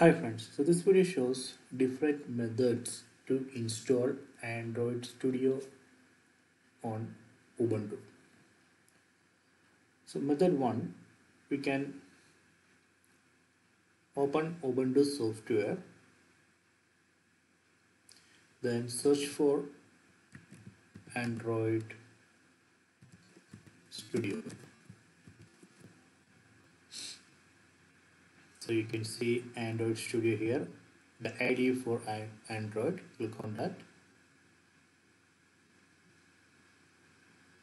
Hi friends, so this video shows different methods to install Android Studio on Ubuntu. So method 1, we can open Ubuntu software, then search for Android Studio. So you can see android studio here. The id for android click on that.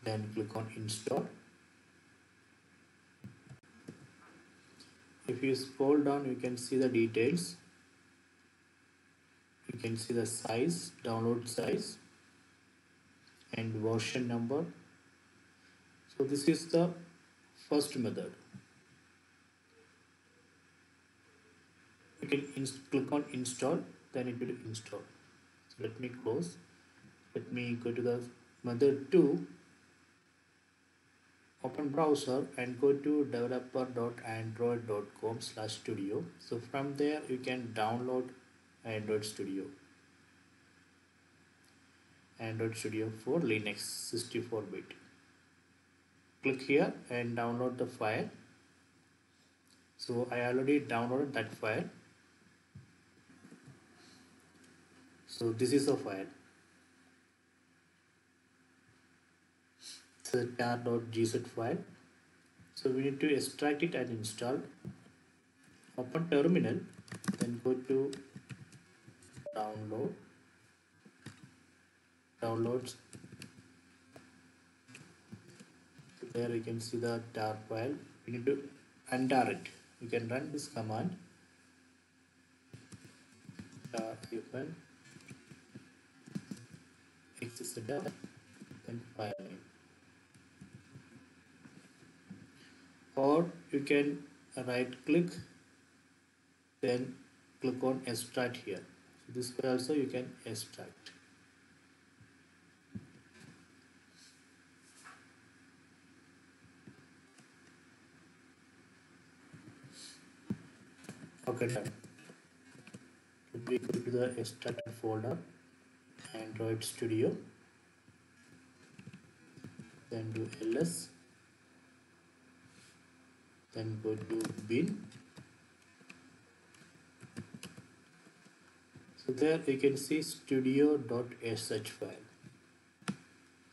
Then click on install. If you scroll down you can see the details. You can see the size download size and version number. So this is the first method you can click on install then it will install. So let me close. Let me go to the mother 2 open browser and go to developer.android.com slash studio. So from there you can download android studio. Android studio for linux 64 bit. Click here and download the file. So i already downloaded that file so this is a file it's tar.gz file. So we need to extract it and install. Open terminal then go to download. Downloads. So there you can see the tar file. We need to untar it. You can run this command. Tar file then file name or you can right click then click on extract here. So this way also you can extract. Okay done. We go to the extracted folder Android Studio then do ls then go to bin. So there you can see studio.sh file.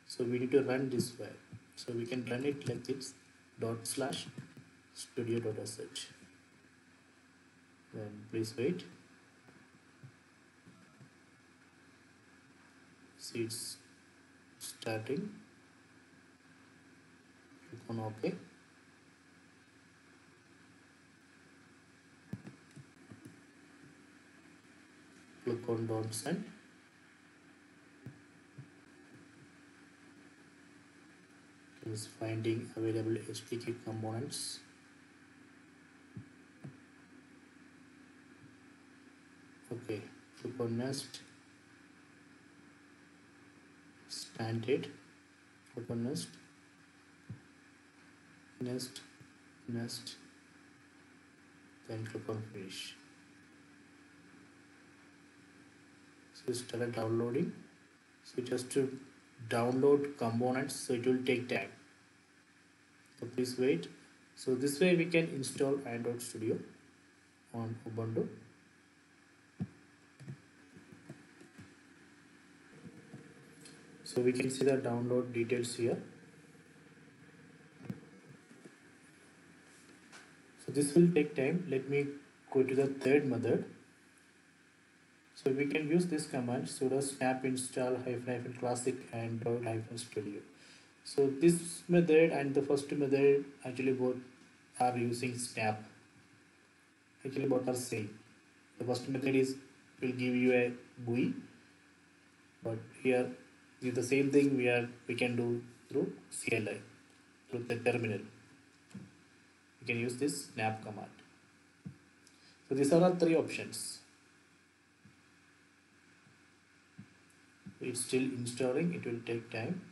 So we need to run this file. So we can run it like this dot slash studio.sh then please wait. See it's starting click on ok click on don't send is finding available SDK components. okay click on next. Standard. Open nest nest nest then click on finish. So it started downloading. So just to download components so it will take time. So please wait. So this way we can install android studio on ubuntu. So we can see the download details here this will take time. Let me go to the third method. So we can use this command sudo snap install hyphen hyphen classic android hyphen studio. So this method and the first method actually both are using snap. Actually both are same. The first method is will give you a GUI but here the same thing we are we can do through CLI through the terminal we can use this snap command. So these are the three options. It's still installing it will take time